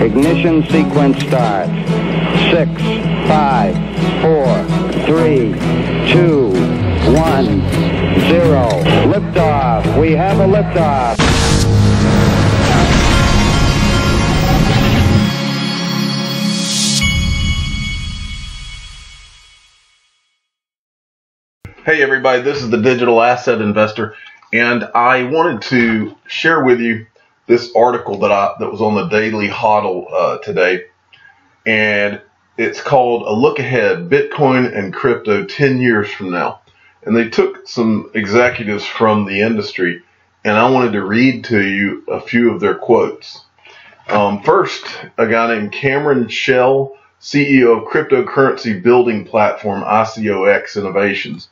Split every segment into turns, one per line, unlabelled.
Ignition sequence start. Six, five, four, three, two, one, zero. Liftoff. We have a liftoff.
Hey everybody, this is the Digital Asset Investor, and I wanted to share with you this article that I that was on the Daily Hodl uh, today, and it's called "A Look Ahead: Bitcoin and Crypto 10 Years from Now." And they took some executives from the industry, and I wanted to read to you a few of their quotes. Um, first, a guy named Cameron Chell, CEO of cryptocurrency building platform ICOX Innovations.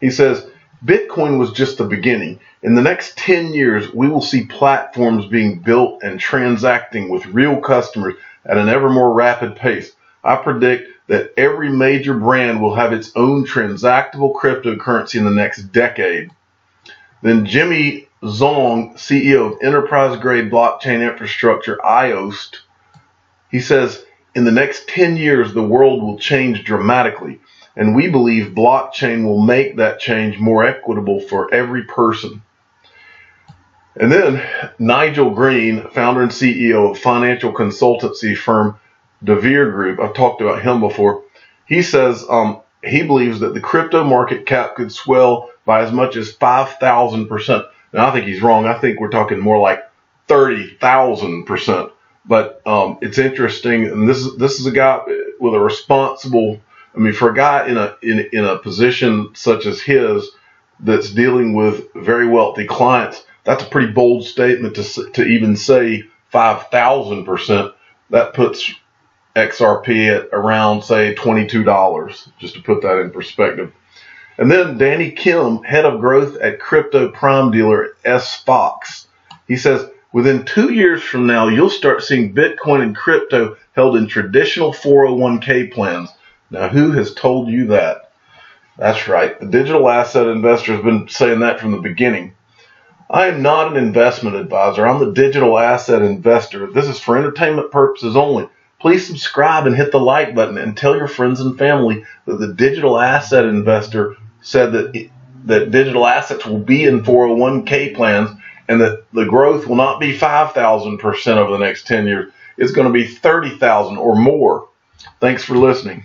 He says, Bitcoin was just the beginning. In the next 10 years, we will see platforms being built and transacting with real customers at an ever more rapid pace. I predict that every major brand will have its own transactable cryptocurrency in the next decade. Then Jimmy Zhong, CEO of enterprise grade blockchain infrastructure IOST, he says, in the next 10 years, the world will change dramatically. And we believe blockchain will make that change more equitable for every person. And then Nigel Green, founder and CEO of financial consultancy firm DeVere Group, I've talked about him before. He says um, he believes that the crypto market cap could swell by as much as 5,000%. Now, I think he's wrong. I think we're talking more like 30,000%. But um, it's interesting, and this is this is a guy with a responsible I mean, for a guy in a in, in a position such as his that's dealing with very wealthy clients, that's a pretty bold statement to to even say five thousand percent. That puts XRP at around say twenty two dollars, just to put that in perspective. And then Danny Kim, head of growth at crypto prime dealer SFOX, he says within two years from now you'll start seeing Bitcoin and crypto held in traditional 401k plans now, who has told you that? That's right. The digital asset investor has been saying that from the beginning. I am not an investment advisor. I'm the digital asset investor. This is for entertainment purposes only. Please subscribe and hit the like button and tell your friends and family that the digital asset investor said that that digital assets will be in 401k plans and that the growth will not be 5,000% over the next 10 years. It's going to be 30,000 or more. Thanks for listening.